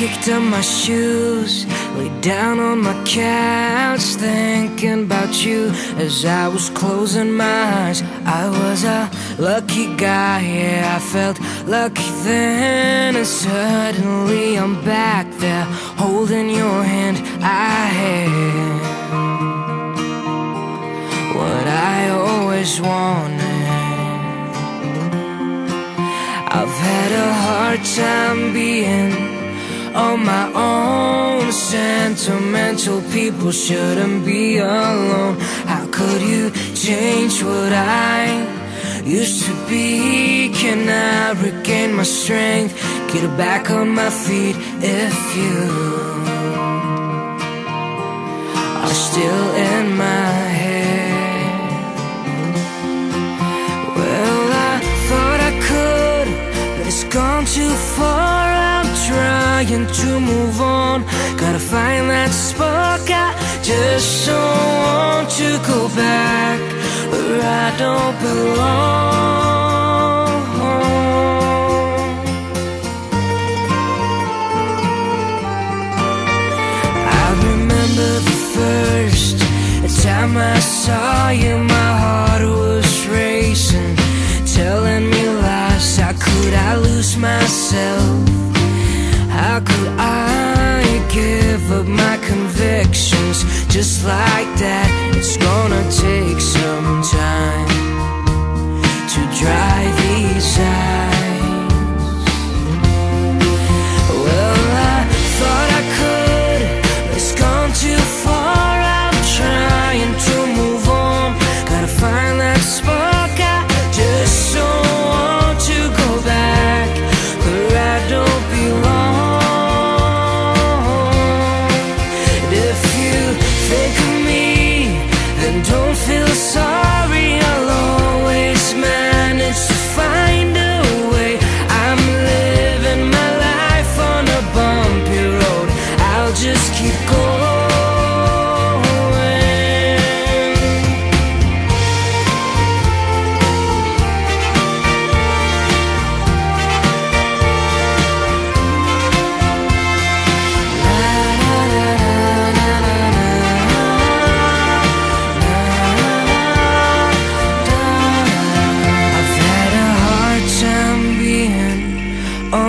kicked up my shoes, lay down on my couch, thinking about you as I was closing my eyes. I was a lucky guy, yeah, I felt lucky then, and suddenly I'm back there holding your hand. I had what I always wanted. Hard time being on my own. Sentimental people shouldn't be alone. How could you change what I used to be? Can I regain my strength? Get back on my feet if you are still in trying to move on. Gotta find that spark. I just don't want to go back where I don't belong. I remember the first time I saw you, my convictions just like that? It's gonna take some time to dry don't feel sorry.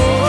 Oh.